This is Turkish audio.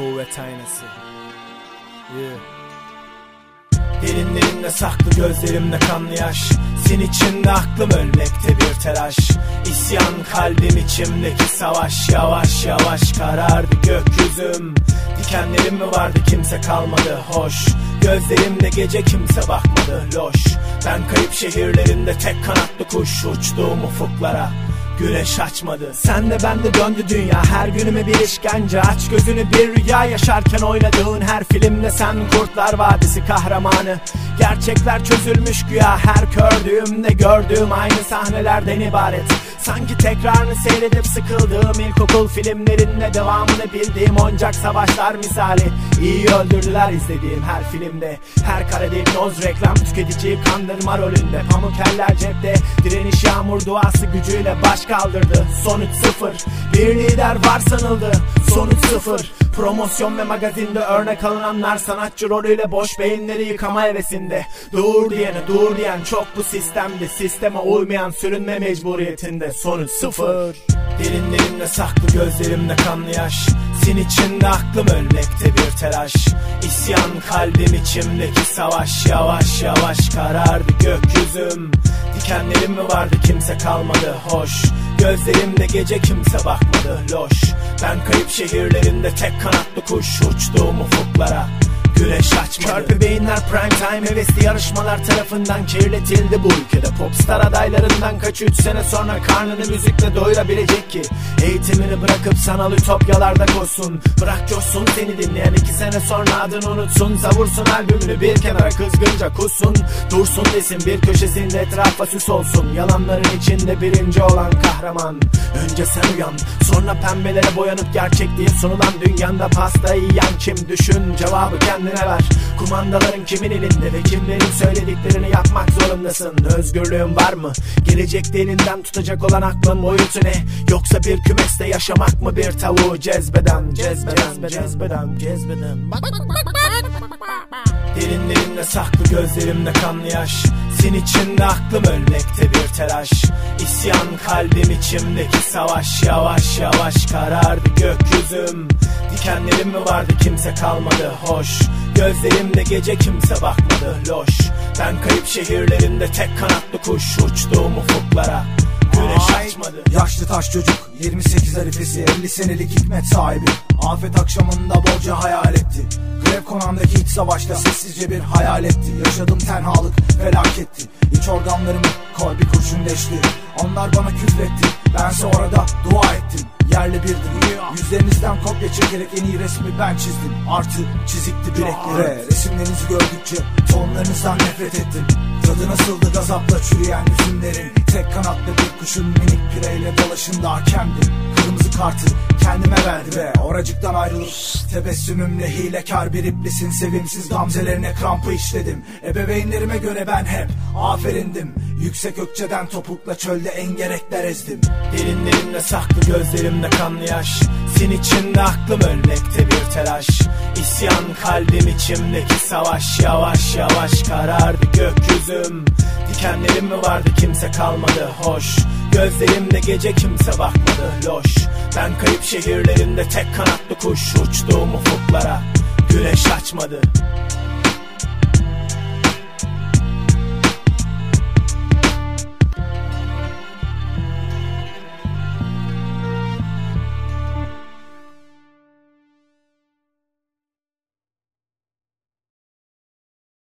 kuvvet aynası. Yeah. Derinlerinde saklı gözlerimde kanlı yaş. Sin içinde aklım ölmekte bir telaş. İsyan kalbim içimdeki savaş. Yavaş yavaş karardı gökyüzüm. Dikenlerim mi vardı kimse kalmadı hoş. Gözlerimde gece kimse bakmadı loş. Ben kayıp şehirlerinde tek kanatlı kuş Uçtuğum ufuklara Güneş açmadı. Sen de ben de döndü dünya. Her günüme bir işkence. Aç gözünü bir rüya. Yaşarken oynadığın her filmde Sen Kurtlar Vadisi kahramanı. Gerçekler çözülmüş güya. Her gördüğümde gördüğüm aynı sahnelerden ibaret. Sanki tekrarını seyredip sıkıldığım ilkokul filmlerinde devamını bildiğim oncak savaşlar misali. İyi öldürdüler izlediğim her filmde. Her karede hipnoz reklam tüketiciyi kandırma rolünde. Pamuk eller cepte. Direniş yağmur duası gücüyle baş kaldırdı. Sonuç sıfır. Bir lider var sanıldı. Sonuç sıfır. Promosyon ve magazinde örnek alınanlar sanatçı rolüyle boş beyinleri yıkama hevesinde. Dur diyene dur diyen çok bu sistemde. Sisteme uymayan sürünme mecburiyetinde. Sonuç sıfır. Derinlerimde saklı gözlerimde kanlı yaş. Sin içinde aklım ölmekte bir telaş. İsyan kalbim içimdeki savaş. Yavaş yavaş karardı gökyüzüm Dikenlerim mi vardı? Kimse kalmadı. Hoş. Gözlerimde gece kimse bakmadı. Loş. Ben kayıp şehirlerinde tek kanatlı kuş Uçtuğum ufuklara güneş açmadı. Körpe beyinler prime time hevesli yarışmalar tarafından kirletildi bu ülkede. Popstar adaylarından kaç üç sene sonra karnını müzikle doyurabilecek ki? Eğitimini bırakıp sanal ütopyalarda koşsun. Bırak coşsun seni dinleyen iki sene sonra adını unutsun. Savursun albümünü bir kenara kızgınca kussun. Dursun desin bir köşesinde etrafa süs olsun. Yalanların içinde birinci olan kahraman. Önce sen uyan sonra pembelere boyanıp gerçek sunulan dünyanda pastayı yiyen kim? Düşün Cevabı kendine ver Kumandaların kimin elinde ve kimlerin söylediklerini yapmak zorundasın Özgürlüğün var mı? Gelecekte elinden tutacak olan aklın boyutu ne? Yoksa bir kümeste yaşamak mı bir tavuğu cezbeden Cezbeden, cezbeden, cezbeden Derinlerimde saklı gözlerimde kanlı yaş. Sin içinde aklım ölmekte bir telaş. İsyan kalbim içimdeki savaş. Yavaş yavaş karardı gökyüzüm. Dikenlerim mi vardı kimse kalmadı. Hoş. Gözlerimde gece kimse bakmadı. Loş. Ben kayıp şehirlerinde tek kanatlı kuş. Uçtuğum ufuklara Güneş açmadı. Yaşlı taş çocuk 28 harifesi 50 senelik hikmet sahibi. Afet akşamında bolca hayal iç savaşta sessizce bir hayal etti. Yaşadım tenhalık felaketti. İç organlarımı kalbi kurşun deşti Onlar bana küfretti. Bense orada dua ettim. Yerli birdim. Yüzlerinizden kopya çekerek en iyi resmi ben çizdim. Artı çizikti bilekleri. Resimlerinizi gördükçe tonlarınızdan nefret ettim. Tadı nasıldı gazapla çürüyen üzümlerin? Tek kanatlı bir kuşun minik pireyle dolaşında hakemdim. Kırmızı kartı kendime verdi ve oracıktan ayrılıp Tebessümümle hilekar bir iblisin. Sevimsiz gamzelerine krampı işledim. Ebeveynlerime göre ben hep aferindim. Yüksek ökçeden topukla çölde engerekler ezdim. Derinlerimde saklı gözlerimde kanlı yaş. Sin içinde aklım ölmekte bir telaş. İsyan kalbim içimdeki savaş. Yavaş yavaş karardı gökyüzüm. Dikenlerim mi vardı? Kimse kalmadı. Hoş. Gözlerimde gece kimse bakmadı. Loş Ben kayıp şehirlerinde tek kanatlı kuş Uçtuğum ufuklara. Güneş açmadı